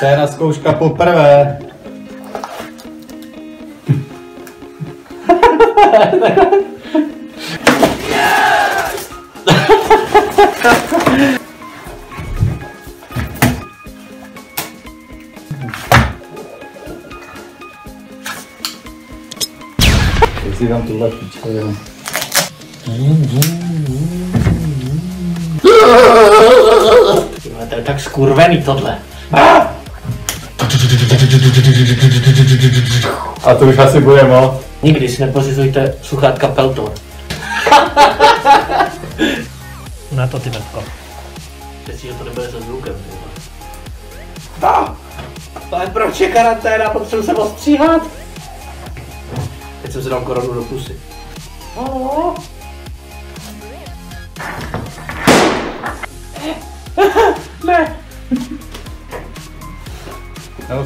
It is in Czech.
Scéna zkouška poprvé. Teď si dám tuhle píčovinu. Tyhle, to je tak skurvený tohle. A to už asi bude moc. Nikdy si nepořizujte sluchátka Peltor. Na to ty Metko. Teď že to nebude se zvukem. No, ale proč je karanténa? Potřebuji se ostříhat. Teď jsem si dal koronu do pusy. Oh. Então,